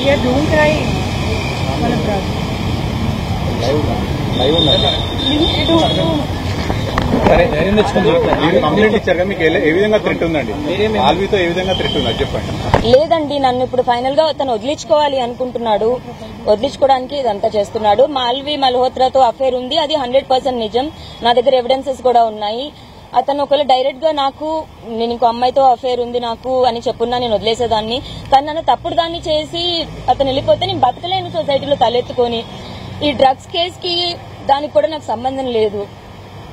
We are doing crying. One of them. సరే ధైర్యం తెచ్చుకుని మీరు కంప్లైంట్ ఇచ్చారు కదా మీకు ఏ- ఏ విధంగా థ్రెట్ ఉందండి? ఆల్వీతో ఏ విధంగా థ్రెట్ ఉంది అది చెప్పండి. లేదండి నన్ను ఇప్పుడు ఫైనల్గా తను వదిలించుకోవాలి అనుకుంటున్నాడు. వదిలించుకోవడానికి ఇదంతా చేస్తున్నాడు. మాల్వి మల్హోత్రాతో అఫేర్ ఉంది. అది హండ్రెడ్ పర్సెంట్ నిజం. నా దగ్గర ఎవిడెన్సెస్ కూడా ఉన్నాయి. అతను ఒకవేళ డైరెక్ట్గా నాకు నేను ఇంకో అమ్మాయితో అఫేర్ ఉంది నాకు అని చెప్పున్నా నేను వదిలేసేదాన్ని. కానీ నన్ను తప్పుడు దాన్ని చేసి అతను వెళ్ళిపోతే నేను బతకలేను సొసైటీలో తలెత్తుకొని. ఈ డ్రగ్స్ కేసుకి దానికి కూడా నాకు సంబంధం లేదు.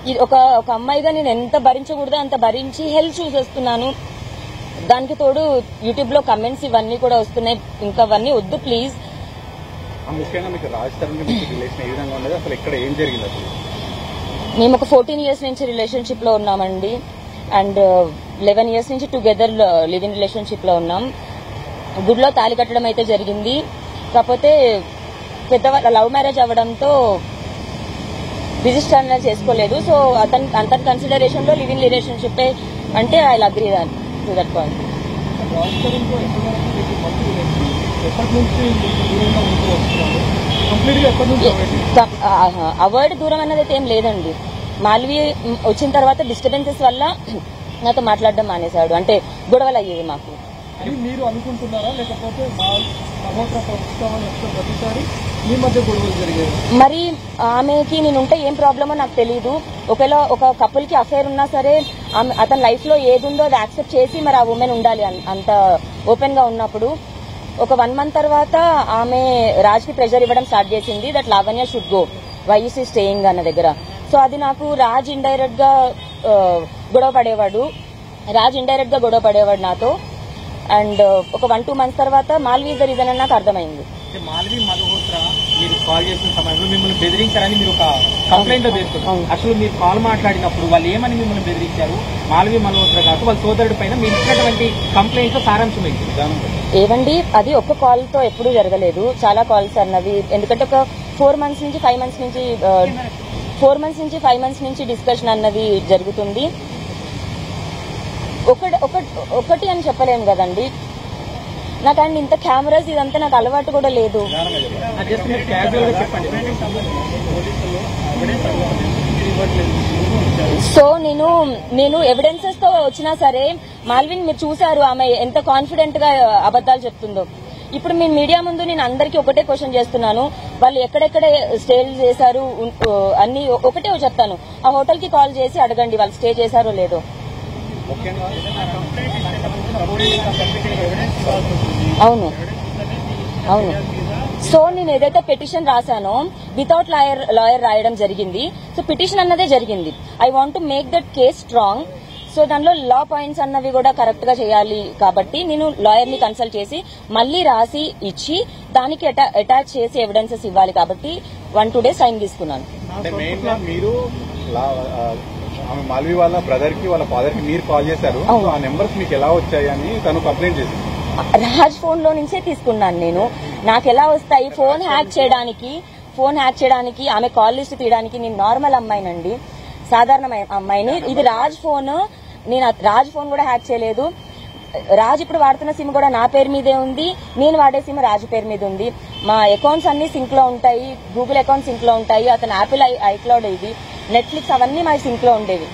ఇది ఒక ఒక అమ్మాయిగా నేను ఎంత భరించకూడదో అంత భరించి హెల్త్ చూసేస్తున్నాను దానికి తోడు యూట్యూబ్లో కమెంట్స్ ఇవన్నీ కూడా వస్తున్నాయి. ఇంకా అవన్నీ వద్దు ప్లీజ్ ముఖ్యంగా మీకు రాజ్ తరుణ్ రిలేషన్ ఏ విధంగా ఉండదు? అసలు ఇక్కడ ఏం జరిగింది అసలు? మేము ఒక ఫోర్టీన్ ఇయర్స్ నుంచి రిలేషన్షిప్లో ఉన్నామండి. అండ్ లెవెన్ ఇయర్స్ నుంచి టుగెదర్ లివింగ్ రిలేషన్షిప్లో ఉన్నాం. గుడిలో తాళి కట్టడం అయితే జరిగింది. కాకపోతే పెద్దవాళ్ళ లవ్ మ్యారేజ్ అవ్వడంతో రిజిస్టర్ అనేది చేసుకోలేదు. సో అతను అతని కన్సిడరేషన్లో లివింగ్ రిలేషన్షిప్ అంటే I agree to that point ఎప్పటి నుంచి ఉంటూ అవార్డ్ దూరం అన్నది అయితే ఏం లేదండి. మాల్వి వచ్చిన తర్వాత డిస్టర్బెన్సెస్ వల్ల నాతో మాట్లాడడం మానేశాడు. అంటే గొడవలు అయ్యేవి మాకు. మీరు అనుకుంటున్నారా? లేకపోతే మరి ఆమెకి నేనుంటే ఏం ప్రాబ్లమో నాకు తెలియదు ఒకవేళ ఒక కపుల్కి అఫేర్ ఉన్నా సరే అతని లైఫ్లో ఏది ఉందో అది యాక్సెప్ట్ చేసి మరి ఆ ఉమెన్ ఉండాలి అంత ఓపెన్గా ఉన్నప్పుడు ఒక వన్ మంత్ తర్వాత ఆమె రాజ్కి ప్రెషర్ ప్రెజర్ ఇవ్వడం స్టార్ట్ చేసింది. దట్ లావణ్య షుడ్ గో వైఈసీ స్టేయింగ్ అన్న దగ్గర. సో అది నాకు రాజ్ ఇండైరెక్ట్గా గొడవ పడేవాడు. రాజ్ ఇండైరెక్ట్గా గొడవ పడేవాడు నాతో. అండ్ ఒక వన్ టూ మంత్స్ తర్వాత మాల్వీ ద రీజన్ అని నాకు అర్థమైంది. మాల్వి మల్హోత్రా మీరు కాల్ చేసిన సమయంలో మిమ్మల్ని బెదిరించారని మీరు ఒక కంప్లైంట్ అవును. అసలు మీరు కాల్ మాట్లాడినప్పుడు వాళ్ళు ఏమని మిమ్మల్ని బెదిరించారు? మాల్వి మల్హోత్రా కాదు వాళ్ళ సోదరుడి పైన మీరు ఇచ్చినటువంటి కంప్లైంట్లో సారాంశం ఏంటి. ఏవండి అది ఒక్క కాల్తో ఎప్పుడూ జరగలేదు. చాలా కాల్స్ అన్నవి. ఎందుకంటే ఒక ఫోర్ మంత్స్ నుంచి ఫైవ్ మంత్స్ నుంచి ఫోర్ మంత్స్ నుంచి ఫైవ్ మంత్స్ నుంచి డిస్కషన్ అన్నది జరుగుతుంది. ఒకటి ఒకటి ఒకటి అని చెప్పలేము కదండి. నాకు అండ్ ఇంత కెమెరాస్ ఇదంతా నాకు అలవాటు కూడా లేదు. సో నేను నేను ఎవిడెన్సెస్తో వచ్చినా సరే మాల్విన్ మీరు చూసారు ఆమె ఎంత కాన్ఫిడెంట్గా అబద్దాలు చెప్తుందో. ఇప్పుడు మీ మీడియా ముందు నేను అందరికీ ఒకటే క్వశ్చన్ చేస్తున్నాను. వాళ్ళు ఎక్కడెక్కడ స్టే చేశారు అన్ని ఒకటే చెప్తాను. ఆ హోటల్కి కాల్ చేసి అడగండి వాళ్ళు స్టే చేశారో లేదో. ముఖ్యంగా అవును. అవును. సో నేను ఏదైతే పిటిషన్ రాశానో వితౌట్ లాయర్ లాయర్ రాయడం జరిగింది. సో పిటిషన్ అన్నదే జరిగింది. I want to make that case strong so దానిలో లా పాయింట్స్ అన్నవి కూడా కరెక్ట్గా చేయాలి కాబట్టి నేను లాయర్ని కన్సల్ట్ చేసి మళ్ళీ రాసి ఇచ్చి దానికి అటాచ్ చేసి ఎవిడెన్సెస్ ఇవ్వాలి కాబట్టి వన్ టూ డేస్ టైం తీసుకున్నాను. ఆమె మాల్వి వాళ్ళ బ్రదర్కి వాళ్ళ ఫాదర్కి మీరు కాల్ చేశారు. ఆ నెంబర్స్ మీకు ఎలా వచ్చాయి అని తను కంప్లైంట్ చేసింది. రాజ్ ఫోన్లో నుంచే తీసుకున్నాను నేను. నాకు ఎలా వస్తాయి? ఫోన్ హ్యాక్ చేయడానికి ఫోన్ హ్యాక్ చేయడానికి ఆమె కాల్ లిస్ట్ తీయడానికి నేను నార్మల్ అమ్మాయినండి. సాధారణ అమ్మాయిని. ఇది రాజ్ ఫోన్ నేను రాజ్ ఫోన్ కూడా హ్యాక్ చేయలేదు. రాజ్ ఇప్పుడు వాడుతున్న సిమ్ కూడా నా పేరు మీదే ఉంది. నేను వాడే సిమ్ రాజ్ పేరు మీద ఉంది. మా అకౌంట్స్ అన్ని సింక్లో ఉంటాయి. గూగుల్ అకౌంట్ సింక్లో ఉంటాయి. అతను యాపిల్ ఐ ఐక్లౌడ్ ఇది. నెట్ఫ్లిక్స్ అవన్నీ మా సింక్లో ఉండేవి.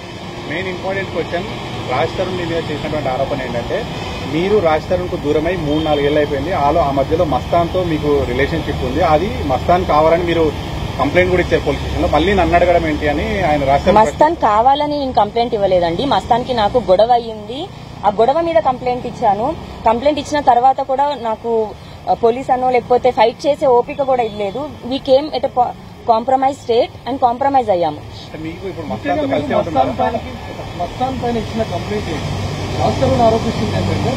Main important question Raj Tarun మీద చేసినటువంటి ఆరోపణ ఏంటంటే మీరు రాజ్ తరుణ్కు దూరమై మూడు నాలుగేళ్ళు అయిపోయింది. ఆలో ఆ మధ్యలో మస్తాన్తో మీకు రిలేషన్షిప్ ఉంది. అది మస్తాన్ కావాలని మీరు కంప్లైంట్ కూడా ఇచ్చారు పోలీస్ స్టేషన్లో మళ్ళీ నన్ను అడగడం ఏంటి అని ఆయన తరుణ్ మస్తాన్ కావాలని నేను కంప్లైంట్ ఇవ్వలేదండి. మస్తాన్కి నాకు గొడవ అయ్యింది. ఆ గొడవ మీద కంప్లైంట్ ఇచ్చాను. కంప్లైంట్ ఇచ్చిన తర్వాత కూడా నాకు పోలీస్ అనో లేకపోతే ఫైట్ చేసే ఓపిక కూడా ఇవ్వలేదు. Came at compromise state and compromise అయ్యాము. రాష్ట్రంలో ఆరోపిస్తుంది ఏంటంటే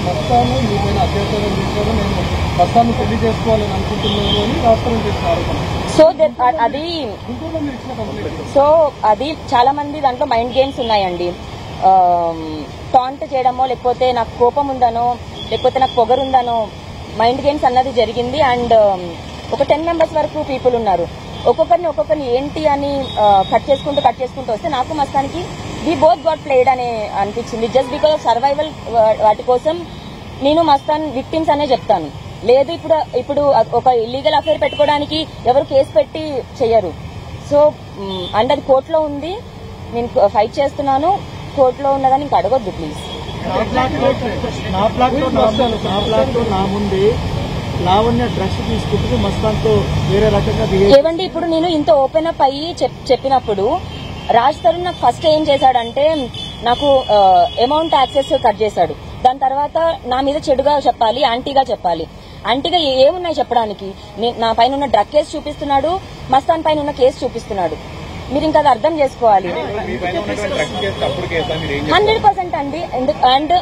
మీ పైన అత్యాచారం చేశారు నేను పెళ్ళి చేసుకోవాలని అనుకుంటున్నాను అని రాష్ట్రం చేసిన ఆరోపణ. సో అది సో అది చాలా మంది దాంట్లో మైండ్ గేమ్స్ ఉన్నాయండి. టాంట్ చేయడమో లేకపోతే నాకు కోపం ఉందనో లేకపోతే నాకు పొగరుందనో మైండ్ గేమ్స్ అన్నది జరిగింది. అండ్ ఒక టెన్ మెంబర్స్ వరకు పీపుల్ ఉన్నారు. ఒక్కొక్కరిని ఒక్కొక్కరిని ఏంటి అని కట్ చేసుకుంటూ కట్ చేసుకుంటూ వస్తే నాకు మస్తానికి వి బోత్ గాట్ ప్లేడ్ అని అనిపించింది. జస్ట్ బికాస్ ఆఫ్ సర్వైవల్ వాటి కోసం నేను మస్తాన్ విక్టిమ్స్ అనే చెప్తాను. లేదు ఇప్పుడు ఇప్పుడు ఒక ఇల్లీగల్ అఫైర్ పెట్టుకోవడానికి ఎవరు కేసు పెట్టి చెయ్యరు. సో అండ్ అది కోర్టులో ఉంది. నేను ఫైట్ చేస్తున్నాను. కోర్టులో ఉన్నదని ఇంకా అడగొద్దు ప్లీజ్ నా ప్లాట్ నా ముందు లావణ్య డ్రగ్స్ తీసుకుంటూ మస్తాన్తో వేరే రకంగా ఏవండి ఇప్పుడు నేను ఇంత ఓపెన్ అప్ అయ్యి చెప్- చెప్పినప్పుడు రాజ్ తరుణ్ నాకు ఫస్ట్ ఏం చేశాడంటే నాకు అమౌంట్ యాక్సెస్ కట్ చేశాడు. దాని తర్వాత నా మీద చెడుగా చెప్పాలి యాంటీగా చెప్పాలి. యాంటీగా ఏమున్నాయి చెప్పడానికి? నే- పైన ఉన్న డ్రగ్ కేసు చూపిస్తున్నాడు మస్తాన్ పైన ఉన్న కేసు చూపిస్తున్నాడు. మీరు ఇంకా అది అర్థం చేసుకోవాలి. హండ్రెడ్ పర్సెంట్ అండి. అండ్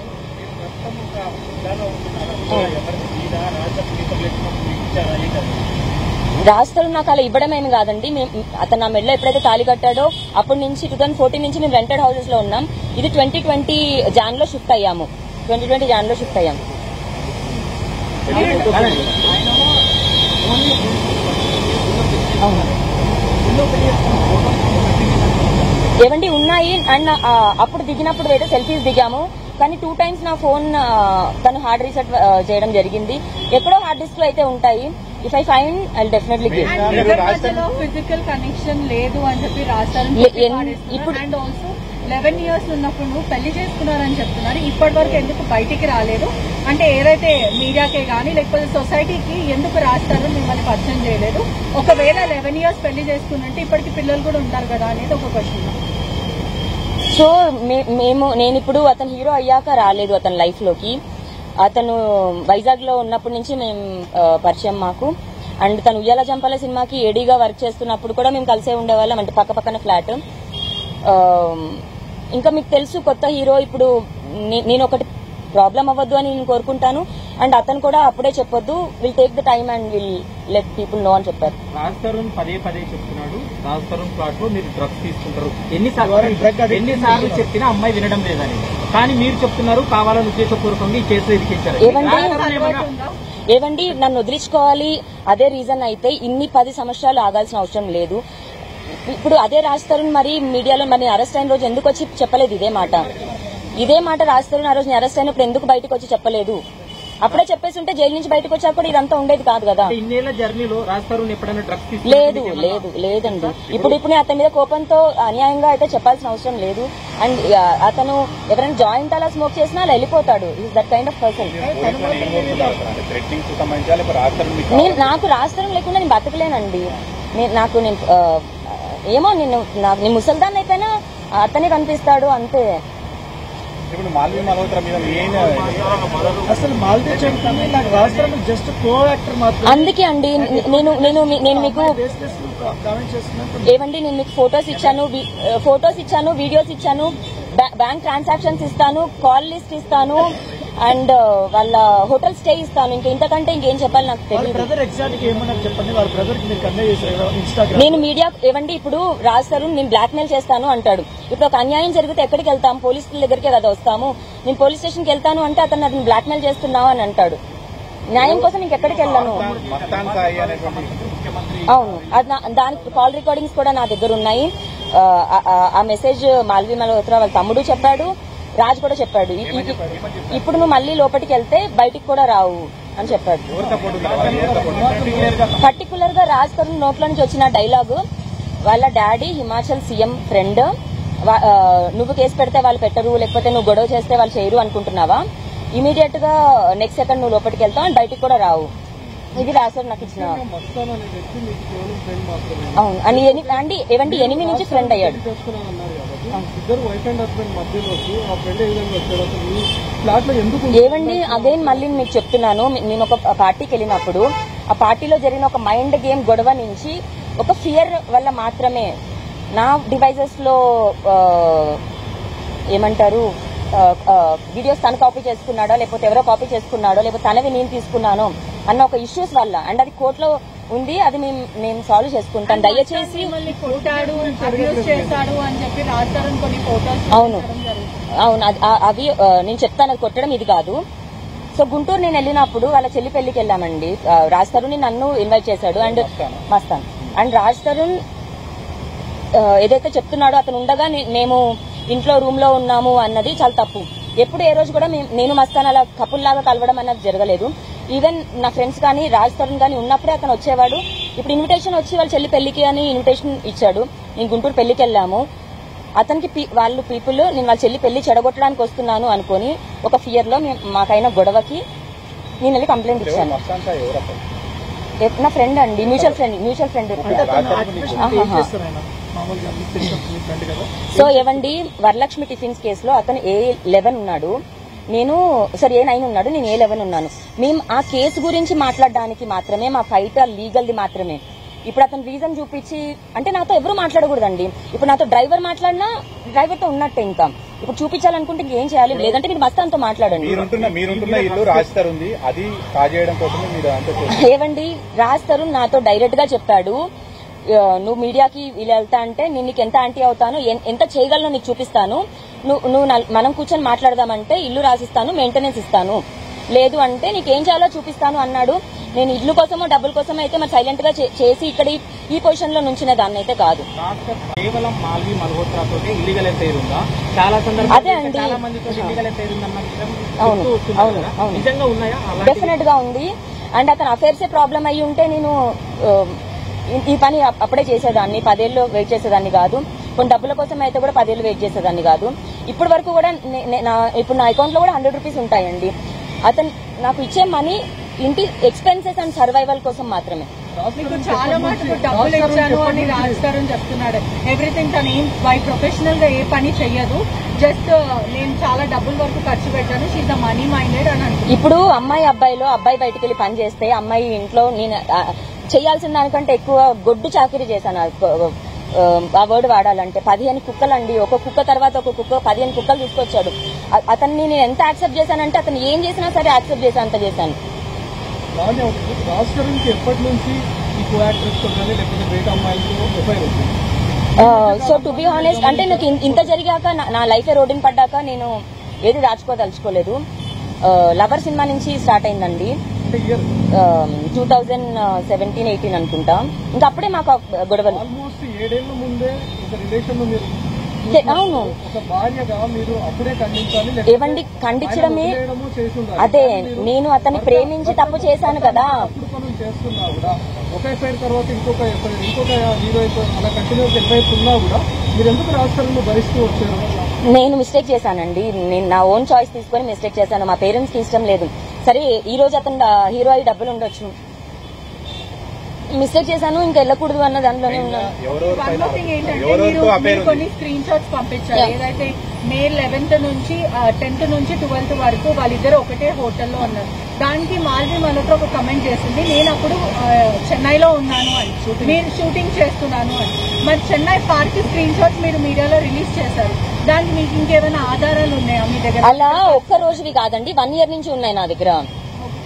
రాస్తారు నాకు అలా ఇవ్వడం ఏమి కాదండి. మేము అతను నా మెడలో ఎప్పుడైతే తాళి కట్టాడో అప్పటి నుంచి టూ థౌసండ్ ఫోర్టీన్ నుంచి మేము రెంటెడ్ హౌసెస్లో ఉన్నాం. ఇది ట్వంటీ ట్వంటీ జాన్లో షిఫ్ట్ అయ్యాము. ట్వంటీ ట్వంటీ జాన్లో షిఫ్ట్ అయ్యాము ఏవండి ఉన్నాయి. అండ్ అప్పుడు దిగినప్పుడు అయితే సెల్ఫీస్ దిగాము. కానీ టూ టైమ్స్ నా ఫోన్ తను హార్డ్ రీసెట్ జరిగడం జరిగింది. ఎక్కడో హార్డ్ డిస్క్లో అయితే ఉంటాయి. If I fine I definitely physical connection లేదు అని చెప్పి రాస్తారు లే- ఎన్- ఇప్పుడు- అండ్ ఆల్సో లెవెన్ ఇయర్స్ ఉన్నప్పుడు నువ్వు పెళ్ళి చేసుకున్నారని చెప్తున్నారు. ఇప్పటి వరకు ఎందుకు బయటికి రాలేదు? అంటే ఏదైతే మీడియాకే గానీ లేకపోతే సొసైటీకి ఎందుకు రాస్తారు మిమ్మల్ని పరిచయం చేయలేదు. ఒకవేళ లెవెన్ ఇయర్స్ పెళ్ళి చేసుకున్నట్టు ఇప్పటికి పిల్లలు కూడా ఉంటారు కదా అనేది ఒక క్వశ్చన్ సో మేము నేను ఇప్పుడు అతను హీరో అయ్యాక రాలేదు అతని లైఫ్లోకి అతను వైజాగ్లో ఉన్నప్పటి నుంచి మేము పరిచయం మాకు. అండ్ తను ఉయ్యాల జంపాల సినిమాకి ఏడీగా వర్క్ చేస్తున్నప్పుడు కూడా మేము కలిసే ఉండేవాళ్ళం అంటే పక్క పక్కన ఫ్లాట్. ఇంకా మీకు తెలుసు కొత్త హీరో ఇప్పుడు నేను ఒకటి ప్రాబ్లం అవ్వద్దు అని నేను కోరుకుంటాను. అండ్ అతను కూడా అప్పుడే చెప్పొద్దు will take the time and will let people know అని చెప్పారు. రాజ్ తరుణ్ పదే పదే చెప్తున్నాడు. రాజ్ తరుణ్ ప్లాట్లో మీరు డ్రగ్స్ తీసుకుంటారు. ఎన్నిసార్లు వారు drug addict ఎన్నిసార్లు చెప్పినా అమ్మాయి వినడం లేదని. కానీ మీరు చెప్తున్నారు కావాలని ఉద్దేశపూర్వకంగా ఈ కేసులో ఇరికించారు ఏమండి? రాజ్ తరుణ్ ఏమన్నా- ఏవండి? నన్ను వదిలించుకోవాలి. అదే రీజన్ అయితే ఇన్ని పది సంవత్సరాలు ఆగాల్సిన అవసరం లేదు. ఇప్పుడు అదే రాజ్ తరుణ్ మరి మీడియాలో మరి అరెస్ట్ అయిన రోజు ఎందుకు వచ్చి చెప్పలేదు ఇదే మాట? ఇదే మాట రాజ్ తరుణ్ ఆ రోజు అరెస్ట్ అయినప్పుడు ఎందుకు బయటకు వచ్చి చెప్పలేదు? అప్పుడే చెప్పేసి ఉంటే జైలు నుంచి బయటకు వచ్చాక కూడా ఇదంతా ఉండేది కాదు కదా. లేదు లేదు లేదండి. ఇప్పుడు ఇప్పుడు నేను అతని మీద కోపంతో అన్యాయంగా అయితే చెప్పాల్సిన అవసరం లేదు. అండ్ అతను ఎవరైనా జాయింట్ అలా స్మోక్ చేసినా అలా వెళ్ళిపోతాడు. Is that kind of person నేను నాకు రాష్ట్రం లేకుండా నేను బతకలేనండి. నేను నాకు నేను ఏమో నేను నాకు నేను ముసల్దాన్ని అయిపోయినా అతనే కనిపిస్తాడు అంతే. ఇప్పుడు మాల్వి మల్హోత్రా మీద అసలు మాల్దీ చెప్తాను నాకు రాష్ట్రంలో జస్ట్ కో యాక్టర్ మాత్రం అందుకే అండి నేను నేను నేను మీకు ఏవండి నేను మీకు ఫొటోస్ ఇచ్చాను ఫొటోస్ ఇచ్చాను వీడియోస్ ఇచ్చాను బ్యా- బ్యాంక్ ట్రాన్సాక్షన్స్ ఇస్తాను కాల్ లిస్ట్ ఇస్తాను అండ్ వాళ్ళ హోటల్ స్టే ఇస్తాను. ఇంకా ఇంతకంటే ఇంకేం చెప్పాలి నాకు తెలియదు నేను మీడియా ఏవండి ఇప్పుడు రాస్తారు నేను బ్లాక్ మెయిల్ చేస్తాను అంటాడు. ఇప్పుడు ఒక అన్యాయం జరిగితే ఎక్కడికి వెళ్తాం? పోలీసుల దగ్గరికే కదా వస్తాము. నేను పోలీస్ స్టేషన్కి వెళ్తాను అంటే అతను అతను బ్లాక్ మెయిల్ చేస్తున్నావు అని అంటాడు. న్యాయం కోసం వెళ్ళను మస్తాన్ సాయి అనేటువంటి అవును. అది నా- దానికి కాల్ రికార్డింగ్స్ కూడా నా దగ్గర ఉన్నాయి. ఆ మెసేజ్ మాల్వి మల్హోత్రా వాళ్ళ తమ్ముడు చెప్పాడు. రాజ్ కూడా చెప్పాడు. ఇప్పుడు నువ్వు మళ్ళీ లోపలికి వెళ్తే బయటికి కూడా రావు అని చెప్పాడు. పర్టికులర్గా రాజ్ తరుణ్ నోట్లో నుంచి వచ్చిన డైలాగు వాళ్ళ డాడీ హిమాచల్ సీఎం ఫ్రెండ్ నువ్వు కేసు పెడితే వాళ్ళు పెట్టరు లేకపోతే నువ్వు గొడవ చేస్తే వాళ్ళు చేయరు అనుకుంటున్నావా? ఇమీడియట్గా నెక్స్ట్ సెకండ్ నువ్వు లోపలికి వెళ్తావు అండ్ బయటికి కూడా రావు. ఇది రాశారు నాకు ఇచ్చిన అవును. అని అండి ఏవండి ఎనిమిది నుంచి ఫ్రెండ్ అయ్యాడు. ఇద్దరు వైఫ్ అండ్ హస్బెండ్ ఆ ఫ్రెండ్ ఏ విధంగా వచ్చాడు అసలు మీ ఫ్లాట్లో ఎందుకు ఏవండి అగైన్ మళ్ళీ మీకు చెప్తున్నాను. నేను ఒక పార్టీకి వెళ్ళినప్పుడు ఆ పార్టీలో జరిగిన ఒక మైండ్ గేమ్ గొడవ నుంచి ఒక ఫియర్ వల్ల మాత్రమే నా డివైజెస్లో ఏమంటారు వీడియోస్ తను కాపీ చేసుకున్నాడో లేకపోతే ఎవరో కాపీ చేసుకున్నాడో లేకపోతే తనవి నేను తీసుకున్నాను అన్న ఒక ఇష్యూస్ వల్ల అండ్ అది కోర్టులో ఉంది అది మేము మేము సాల్వ్ చేసుకుంటాం దయచేసి అవును. అవును అవి నేను చెప్తాను అది కొట్టడం ఇది కాదు. సో గుంటూరు నేను వెళ్ళినప్పుడు వాళ్ళ చెల్లి పెళ్ళికి వెళ్ళామండి. రాజ్ తరుణ్ నన్ను ఇన్వైట్ చేశాడు. అండ్ మస్తాన్. అండ్ రాజ్ తరుణ్ ఏదైతే చెప్తున్నాడో అతను ఉండగా మేము ఇంట్లో రూమ్లో ఉన్నాము అన్నది చాలా తప్పు. ఎప్పుడు ఏ రోజు కూడా మేము- నేను మస్తాన్ అలా కపుల్ లాగా కలవడం అన్నది జరగలేదు. ఈవెన్ నా ఫ్రెండ్స్ కానీ రాజ్ తరుణ్ కానీ ఉన్నప్పుడే అతను వచ్చేవాడు. ఇప్పుడు ఇన్విటేషన్ వచ్చి వాళ్ళ చెల్లి పెళ్ళికి అని ఇన్విటేషన్ ఇచ్చాడు. నేను గుంటూరు పెళ్ళికి వెళ్ళాము. అతనికి పీ- వాళ్ళు పీపుల్ నేను వాళ్ళ చెల్లి పెళ్ళి చెడగొట్టడానికి వస్తున్నాను అనుకొని ఒక ఫియర్లో మేము- మాకైన గొడవకి నేను వెళ్ళి కంప్లైంట్ ఇచ్చాను. నా ఫ్రెండ్ అండి mutual friend mutual friend so ఏవండి వరలక్ష్మి టిఫిన్స్ కేసులో అతను ఏ లెవెన్ ఉన్నాడు. నేను సారీ ఏ నైన్ ఉన్నాడు నేను ఏ లెవెన్ ఉన్నాను. మేము ఆ కేసు గురించి మాట్లాడడానికి మాత్రమే మా ఫైట్ లీగల్ది మాత్రమే. ఇప్పుడు అతను రీజన్ చూపించి అంటే నాతో ఎవరు మాట్లాడకూడదండి. ఇప్పుడు నాతో డ్రైవర్ మాట్లాడినా డ్రైవర్తో ఉన్నట్టే ఇంకా. ఇప్పుడు చూపించాలనుకుంటే ఇంకేం చేయాలి? లేదంటే మీరు మస్తాన్తో మాట్లాడండి. ఏవండి? రాజ్ తరుణ్ నాతో డైరెక్ట్గా చెప్పాడు. నువ్వు మీడియాకి ఇలా వెళ్తా అంటే నేను నీకు ఎంత ఆంటీ అవుతాను ఎంత చేయగలను నీకు చూపిస్తాను. నువ్వు మనం కూర్చొని మాట్లాడదామంటే ఇల్లు రాసిస్తాను మెయింటెనెన్స్ ఇస్తాను. లేదు అంటే నీకేం చేయాలో చూపిస్తాను అన్నాడు. నేను ఇల్లు కోసమో డబ్బుల కోసమో అయితే మరి సైలెంట్గా చేసి ఇక్కడ ఈ- పొజిషన్లో నుంచిన దాన్ని అయితే కాదు అదే అండి. అవును, అవును? డెఫినెట్గా ఉంది. అండ్ అతను అఫేర్సే ప్రాబ్లం అయ్యి ఉంటే నేను ఈ- పని అప్- అప్పుడే చేసేదాన్ని పదేళ్ళు వెయిట్ చేసేదాన్ని కాదు. కొన్ని డబ్బుల కోసం అయితే కూడా పదేళ్ళు వెయిట్ చేసేదాన్ని కాదు. ఇప్పుడు వరకు కూడా నే- ఇప్పుడు నా అకౌంట్లో కూడా హండ్రెడ్ రూపీస్ ఉంటాయండి. అతను నాకు ఇచ్చే మనీ ఇంటి ఎక్స్పెన్సెస్ అండ్ సర్వైవల్ కోసం మాత్రమే. చాలా మటుకు డబ్బులు ఇచ్చాను అని రాజుగారు చెప్తున్నాడు. ఎవ్రీథింగ్ తను ఏం బై ప్రొఫెషనల్గా ఏ పని చెయ్యదు. జస్ట్ నేను చాలా డబ్బుల వరకు ఖర్చు పెట్టాను. షీజ్ ద మనీ మైండెడ్ అని ఇప్పుడు అమ్మాయి అబ్బాయిలో అబ్బాయి బయటికి వెళ్ళి పని చేస్తే అమ్మాయి ఇంట్లో నేను చేయాల్సిన దానికంటే ఎక్కువ గొడ్డు చాకరీ చేశాను. ఆ, వర్డ్ వాడాలంటే పదిహేను కుక్కలండి. ఒక కుక్క తర్వాత ఒక కుక్క పదిహేను కుక్కలు తీసుకొచ్చాడు. అతన్ని నేను ఎంత యాక్సెప్ట్ చేశానంటే అతను ఏం చేసినా సరే యాక్సెప్ట్ చేశాను అంత చేశాను. సో టు బి హానెస్ట్ అంటే నాకు ఇంత జరిగాక నా- నా లైఫ్ రోడ్డుని పడ్డాక నేను ఏది దాచుకోదలుచుకోలేదు. లవర్ సినిమా నుంచి స్టార్ట్ అయిందండి. అంటే year two thousand seventeen eighteen అనుకుంటా. ఇంకా అప్పుడే మాకు ఆ గొడవలు. ఆల్మోస్ట్ ఏడేళ్ళ ముందే ఒక రిలేషన్లో మీరు తే- అవును. ఒక భార్యగా మీరు అప్పుడే ఖండించాలి లేకపోతే ఏవండి? ఖండించడమే ఆయన వదిలేయడము. అదే నేను అతన్ని ప్రేమించి తప్పు చేశాను కదా. తప్పుడు పనులు చేస్తున్నా కూడా ఒక ఎఫ్ఐఆర్ తర్వాత ఇంకొక ఎఫ్ఐఆర్ ఇంకొక హీరో ఎఫ్ఐఆర్ అలా కంటిన్యూస్ ఎఫ్ఐఆర్ ఉన్నా కూడా మీరు ఎందుకు రాష్ట్రాలను భరిస్తూ వచ్చారు? నేను మిస్టేక్ చేశానండి. నేను నా ఓన్ చాయిస్ తీసుకొని మిస్టేక్ చేశాను. మా పేరెంట్స్కి ఇష్టం లేదు. సరే ఈ రోజు అతను హీరో అయ్యి డబ్బులు ఉండొచ్చు. మిస్టేక్ చేశాను ఇంకా వెళ్ళకూడదు అన్న దాంట్లోనే ఉన్నాను. కొన్ని స్క్రీన్ షాట్స్ పంపించారు. ఏదైతే మే లెవెన్త్ నుంచి టెన్త్ నుంచి ట్వెల్త్ వరకు వాళ్ళిద్దరు ఒకటే హోటల్లో ఉన్నారు. దానికి మాల్వి మనతో ఒక కమెంట్ చేసింది నేను అప్పుడు చెన్నైలో ఉన్నాను అని. మీరు షూటింగ్ చేస్తున్నాను అని. మరి చెన్నై పార్క్ స్క్రీన్ షాట్స్ మీరు మీడియాలో రిలీజ్ చేశారు. దానికి మీకు ఇంకేమైనా ఆధారాలు ఉన్నాయా మీ దగ్గర? అలా ఒక్క రోజువి కాదండి వన్ ఇయర్ నుంచి ఉన్నాయి నా దగ్గర.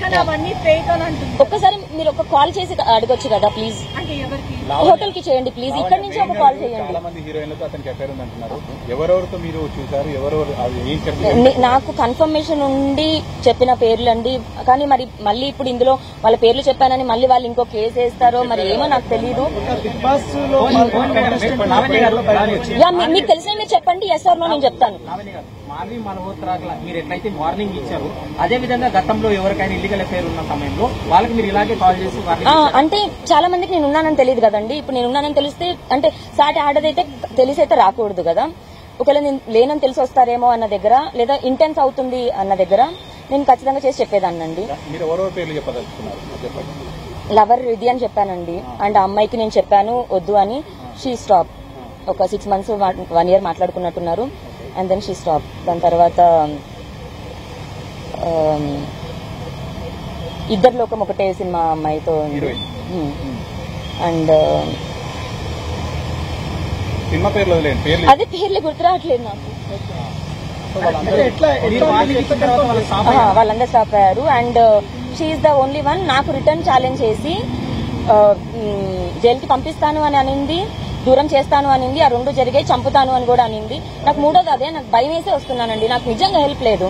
కానీ అవన్నీ ఫేక్ అని అంటుంది ఒక్కసారి మీరు ఒక కాల్ చేసి అడగొచ్చు కదా ప్లీజ్ అంటే ఎవరికి? హోటల్కి చేయండి ప్లీజ్ ఇక్కడ నుంచి ఒక కాల్ చేయండి. చాలా మంది హీరోయిన్లతో అతనికి అఫైర్ ఉంది అంటున్నారు. ఎవరెవరితో మీరు చూసారు ఎవరెవరు అది ఏం చెప్పారు ని- నాకు కన్ఫర్మేషన్ ఉండి చెప్పిన పేర్లు అండి కానీ మరి మళ్ళీ ఇప్పుడు ఇందులో వాళ్ళ పేర్లు చెప్పానని మళ్ళీ వాళ్ళు ఇంకో కేసు వేస్తారో మరి ఏమో నాకు తెలియదు మీకు తెలిసిన మీరు చెప్పండి. ఎస్ ఆర్ నో నేను చెప్తాను. మీరు ఎట్లయితే వార్నింగ్ ఇచ్చారు అదే విధంగా గతంలో ఎవరికైనా ఇల్లీగల్ అఫైర్ ఉన్న సమయంలో వాళ్ళకి మీరు ఇలాగే కాల్ చేసి అంటే చాలా మందికి నేను ఉన్నానని తెలియదు కదండి ఇప్పుడు నేను ఉన్నానని తెలిస్తే అంటే సాటి ఆడదైతే తెలిసైతే రాకూడదు కదా? ఒకవేళ నేను లేనని తెలిసి వస్తారేమో అన్న దగ్గర లేదా ఇంటెన్స్ అవుతుంది అన్న దగ్గర నేను ఖచ్చితంగా చేసి చెప్పేదాన్నండి. లవర్ ఇది అని చెప్పానండి. అండ్ అమ్మాయికి నేను చెప్పాను వద్దు అని. షీ స్టాప్ ఒక సిక్స్ మంత్స్ వన్ ఇయర్ మాట్లాడుకున్నట్టున్నారు. అండ్ దెన్ షీ స్టాప్ దాని తర్వాత ఇద్దరు లోకం ఒకటే సినిమా అమ్మాయితో అండ్ సినిమా పేర్లు అదే పేర్లు గుర్తు రావట్లేదు నాకు. వాళ్ళందరూ స్టాప్ అయ్యారు and she the only one నాకు రిటర్న్ ఛాలెంజ్ చేసి జైలుకి పంపిస్తాను అని అనింది దూరం చేస్తాను అనింది ఆ రెండు జరిగాయి చంపుతాను అని కూడా అనింది. నాకు మూడోది అదే నాకు భయం వేసే వస్తున్నానండి. నాకు నిజంగా హెల్ప్ లేదు.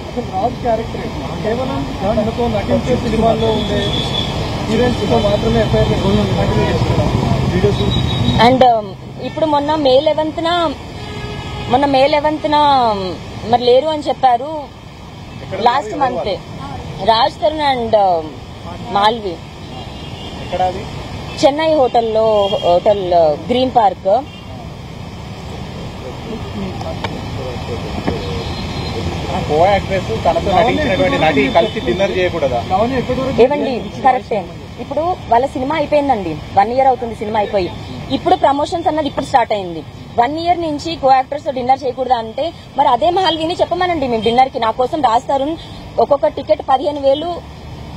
అండ్ ఇప్పుడు మొన్న మే లెవెన్త్ న మొన్న మే లెవెన్త్ న మరి లేరు అని చెప్పారు. Last month Raj Tarun and Malvi. ఎక్కడ అది? చెన్నై హోటల్లో hotel green park. Co actress తనతో నటించినటువంటి నటి కలిసి డిన్నర్ చేయకూడదా? కరెక్టే. ఇప్పుడు వాళ్ళ సినిమా అయిపోయిందండి. వన్ ఇయర్ అవుతుంది సినిమా అయిపోయి. ఇప్పుడు ప్రమోషన్స్ అన్నది ఇప్పుడు స్టార్ట్ అయింది. వన్ ఇయర్ నుంచి కో యాక్టర్స్తో డిన్నర్ చేయకూడదా అంటే మరి అదే మహల్విని చెప్పమనండి మేము డిన్నర్కి నా కోసం రాస్తారు. ఒక్కొక్క టికెట్ పదిహేను వేలు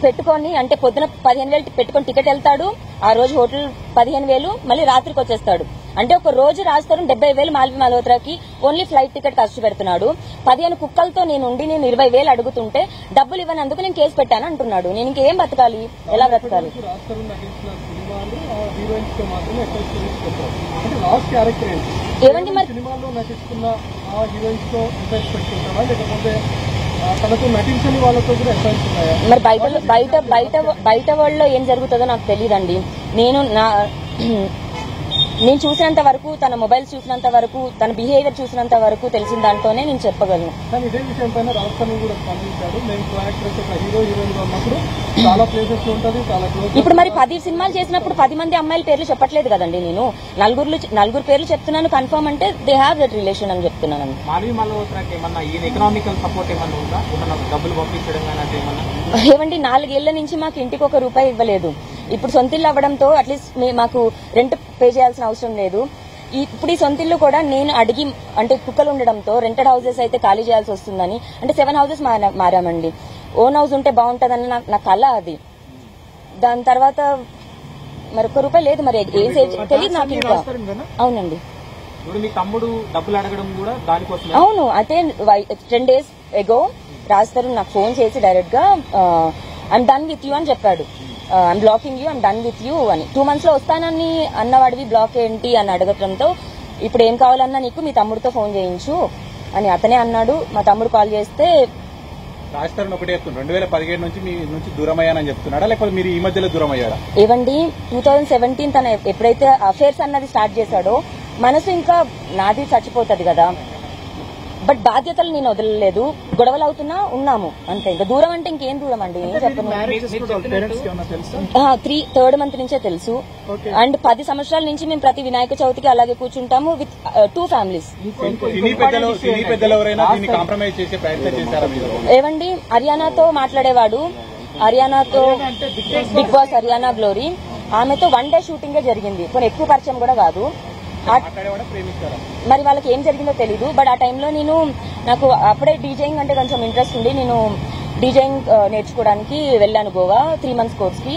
పెట్టుకొని అంటే పొద్దున పదిహేను వేలు పెట్టుకొని టికెట్ వెళ్తాడు. ఆ రోజు హోటల్ పదిహేను వేలు మళ్ళీ రాత్రికి వచ్చేస్తాడు. అంటే ఒక రోజు రాస్తారు డెబ్బై వేలు మాల్వి మల్హోత్రాకి ఓన్లీ ఫ్లైట్ టికెట్ ఖర్చు పెడుతున్నాడు. పదిహేను కుక్కలతో నేను ఉండి నేను ఇరవై వేలు అడుగుతుంటే డబ్బులు ఇవ్వనందుకు నేను కేసు పెట్టాను అంటున్నాడు. నేను ఇంకేం బతకాలి? ఎలా బ్రతకాలి? ఏవండి మరి? సినిమాల్లో నటిస్తున్న ఆ హీరోయిన్స్తో పెట్టుకుంటారా? లేకపోతే మరి బయట బయట బయట బయట వరల్డ్లో ఏం జరుగుతుందో నాకు తెలియదండి నేను నా నేను చూసినంత వరకు తన మొబైల్ చూసినంత వరకు తన బిహేవియర్ చూసినంత వరకు తెలిసిన దాంట్లోనే నేను చెప్పగలను. కానీ ఇదే విషయం పైన రాష్ట్రం కూడా స్పందించాడు. మేము కో యాక్ట్రెస్ ఒక హీరో హీరోయిన్గా ఉన్నప్పుడు చాలా ప్లేసెస్లో ఉంటుంది చాలా క్లోజ్ ఇప్పుడు మరి పది సినిమాలు చేసినప్పుడు పది మంది అమ్మాయిల పేర్లు చెప్పట్లేదు కదండి నేను. నలుగురు నలుగురు పేర్లు చెప్తున్నాను కన్ఫర్మ్ అంటే దే హ్యావ్ దట్ రిలేషన్ అని చెప్తున్నాను. ఎకనామికల్ సపోర్ట్ ఏమన్నా ఉందా? డబ్బులు పంపించడం ఏమండి నాలుగేళ్ళ నుంచి మాకు ఇంటికి ఒక రూపాయి ఇవ్వలేదు. ఇప్పుడు సొంతిల్లు అవ్వడంతో అట్లీస్ట్ మాకు రెంట్ పే చేయాల్సిన అవసరం లేదు. ఇప్పుడు ఈ సొంతిల్లు కూడా నేను అడిగి అంటే కుక్కలు ఉండడంతో రెంటెడ్ హౌసెస్ అయితే ఖాళీ చేయాల్సి వస్తుందని అంటే సెవెన్ హౌసెస్ మారామండి. ఓన్ హౌస్ ఉంటే బాగుంటుందని నా నా కళ అది. దాని తర్వాత మరి ఒక్క రూపాయి లేదు మరి. తెలియదు నాకు ఇంకా. అవునండి. ఇప్పుడు మీ తమ్ముడు డబ్బులు అడగడం కూడా దానికోసమే. అవును అయితే టెన్ డేస్ ఎగో రాస్తారు నాకు ఫోన్ చేసి డైరెక్ట్గా ఐమ్ డన్ విత్ యూ అని చెప్పాడు. I'm blocking you I'm done with you అని. టూ మంత్స్లో వస్తానని అన్నవాడివి బ్లాక్ ఏంటి అని అడగటంతో ఇప్పుడు ఏం కావాలన్నా నీకు మీ తమ్ముడితో ఫోన్ చేయించు అని అతనే అన్నాడు. మా తమ్ముడు కాల్ చేస్తే రాజస్థాన్ ఒకటి చెప్తుంది రెండు వేల పదిహేడు నుంచి మీ నుంచి దూరం అయ్యానని చెప్తున్నాడా? లేకపోతే మీరు ఈ మధ్యలో దూరం అయ్యారా ఏవండి టూ థౌజండ్ సెవెంటీన్ తన ఎప్పుడైతే అఫేర్స్ అన్నది స్టార్ట్ చేశాడో మనసు ఇంకా నాది చచ్చిపోతుంది కదా. బట్ బాధ్యతలు నేను వదలలేదు. గొడవలు అవుతున్నా ఉన్నాము. అంతే. ఇంకా దూరం అంటే ఇంకేం దూరం అండి? ఏం చెప్పను త్రీ థర్డ్ మంత్ నుంచే తెలుసు. అండ్ పది సంవత్సరాల నుంచి మేము ప్రతి వినాయక చవితికి అలాగే కూర్చుంటాము విత్ టూ ఫ్యామిలీస్ ఏవండి? హర్యానాతో మాట్లాడేవాడు. హర్యానాతో బిగ్ బాస్ హర్యానా గ్లోరీ. ఆమెతో వన్ డే షూటింగే జరిగింది. కొన్ని ఎక్కువ పరిచయం కూడా కాదు. మరి వాళ్ళకి ఏం జరిగిందో తెలీదు బట్ ఆ టైంలో నేను నాకు అప్పుడే డీజేయింగ్ అంటే కొంచెం ఇంట్రెస్ట్ ఉంది. నేను డీజేయింగ్ నేర్చుకోవడానికి వెళ్ళాను గోవా త్రీ మంత్స్ కోర్స్కి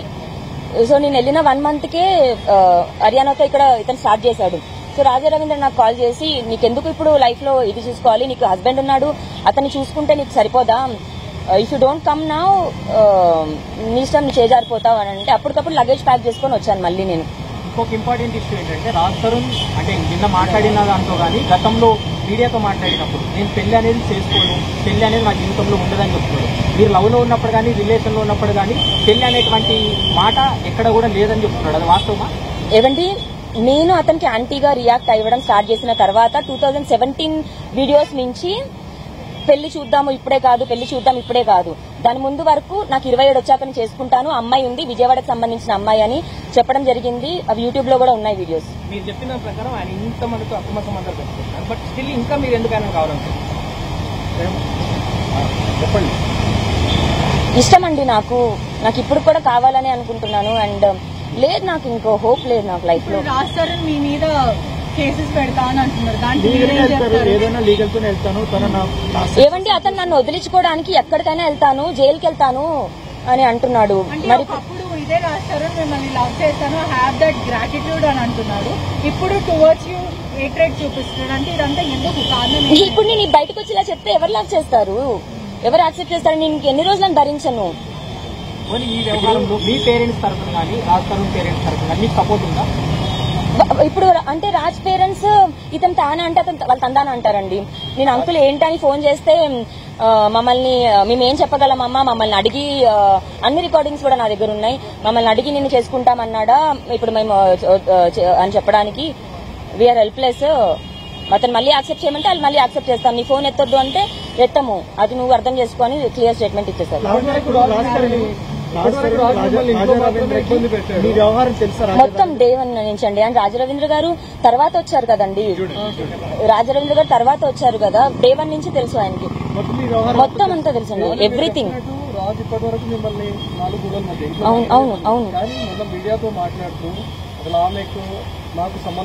సో నేను వెళ్ళిన వన్ మంత్ కే ఆ, హర్యానాతో ఇక్కడ ఇతను స్టార్ట్ చేశాడు. సో రాజా రవీంద్ర నాకు కాల్ చేసి నీకెందుకు ఇప్పుడు లైఫ్లో ఇది చూసుకోవాలి? నీకు హస్బెండ్ ఉన్నాడు అతన్ని చూసుకుంటే నీకు సరిపోదా? ఇఫ్ యూ డోంట్ కమ్ నా నీ ఇష్టం చేజారిపోతావు అని అంటే అప్పటికప్పుడు లగేజ్ ప్యాక్ చేసుకొని వచ్చాను మళ్ళీ నేను. ఇంకొక ఇంపార్టెంట్ ఇష్యూ ఏంటంటే రాజ్ తరుణ్ అంటే నిన్న మాట్లాడిన దాంట్లో కానీ గతంలో మీడియాతో మాట్లాడినప్పుడు నేను పెళ్ళి అనేది చేసుకోను పెళ్ళి అనేది నా జీవితంలో ఉండదని చెప్తున్నాడు. మీరు లవ్లో ఉన్నప్పుడు కానీ రిలేషన్లో ఉన్నప్పుడు కానీ పెళ్ళి అనేటువంటి మాట ఎక్కడ కూడా లేదని చెప్తున్నాడు. అది వాస్తవమా? ఏవండి నేను అతనికి యాంటీగా రియాక్ట్ అవ్వడం స్టార్ట్ చేసిన తర్వాత టూ థౌజండ్ సెవెంటీన్ వీడియోస్ నుంచి పెళ్ళి చూద్దాము ఇప్పుడే కాదు పెళ్ళి చూద్దాం ఇప్పుడే కాదు. దాని ముందు వరకు నాకు ఇరవై ఏడు వచ్చాక నేను చేసుకుంటాను. అమ్మాయి ఉంది విజయవాడకు సంబంధించిన అమ్మాయి అని చెప్పడం జరిగింది. అవి యూట్యూబ్లో కూడా ఉన్నాయి వీడియోస్ మీరు చెప్పిన ప్రకారం ఆయన ఇంత మనకు బట్ స్టిల్ ఇంకా మీరు ఎందుకు ఆయన కావాలనుకుంటున్నారు? చెప్పండి. ఇష్టం అండి నాకు. నాకు ఇప్పుడు కూడా కావాలని అనుకుంటున్నాను. అండ్ లేదు నాకు ఇంకో హోప్ లేదు నాకు లైఫ్లో. ఇప్పుడు రాస్తారు మీ మీద కేసెస్ పెడతా అని అంటున్నారు. దానికి ఏవండి అతను నన్ను వదిలించుకోవడానికి ఎక్కడికైనా వెళ్తాను జైలుకి వెళ్తాను అని అంటున్నాడు. అంటే మరి ఇదే రాస్తారు మిమ్మల్ని లవ్ చేస్తాను హ్యావ్ దట్ గ్రాటిట్యూడ్ అని అంటున్నాడు. ఇప్పుడు టువర్డ్స్ యూ హేట్రేట్ చూపిస్తున్నాడు. అంటే ఇదంతా ఎందుకు కారణం? ఇప్పుడు నేను బయటకు వచ్చి ఇలా చెప్తే ఎవరు లవ్ చేస్తారు? ఎవరు యాక్సెప్ట్ చేస్తారు? నేను ఎన్ని రోజులను భరించను? మీ పేరెంట్స్ తరఫున కానీ రాజ్ తరుణ్ పేరెంట్స్ తరఫున కానీ మీకు సపోర్ట్ ఉందా? ఇప్పుడు అంటే రాజ్ పేరెంట్స్ ఇతను తాన అంటే అతను వాళ్ళు తందాన అంటారండి. నేను అంకుల్ ఏంటని ఫోన్ చేస్తే మమ్మల్ని మేమేం చెప్పగలమమ్మా మమ్మల్ని అడిగి అన్ని రికార్డింగ్స్ కూడా నా దగ్గర ఉన్నాయి. మమ్మల్ని అడిగి నిన్ను చేసుకుంటామన్నాడా? ఇప్పుడు మేము అని చెప్పడానికి వీఆర్ హెల్ప్లెస్ అతను మళ్ళీ యాక్సెప్ట్ చేయమంటే వాళ్ళు మళ్ళీ యాక్సెప్ట్ చేస్తాం నీ ఫోన్ ఎత్తొద్దు అంటే ఎత్తము. అది నువ్వు అర్థం చేసుకొని క్లియర్ స్టేట్మెంట్ ఇచ్చేసారు. తెలుసా మొత్తం డే వన్ నుంచి అండి అండ్ రాజరవీంద్ర గారు తర్వాత వచ్చారు కదండి? రాజరవీంద్ర గారు తర్వాత వచ్చారు కదా? డే వన్ నుంచి తెలుసు ఆయనకి. మొత్తం మీ వ్యవహారం మొత్తం అంతా తెలుసండి ఎవ్రీథింగ్ అవును అవును అవును. మీడియాతో మాట్లాడుతూ నాకు సంబంధం